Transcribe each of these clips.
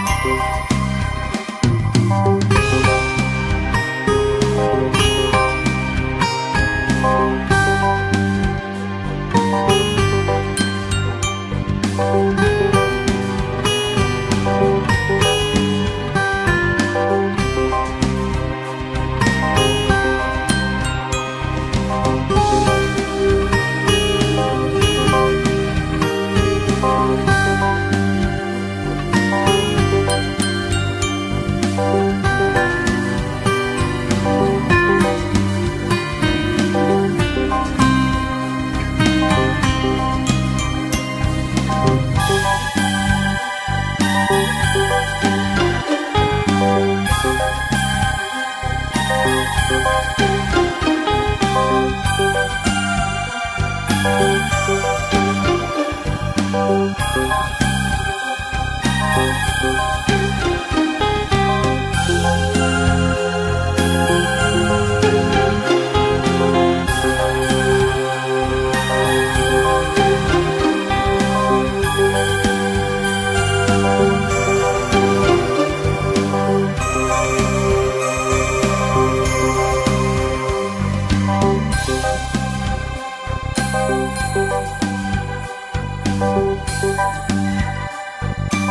Música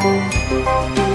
哦。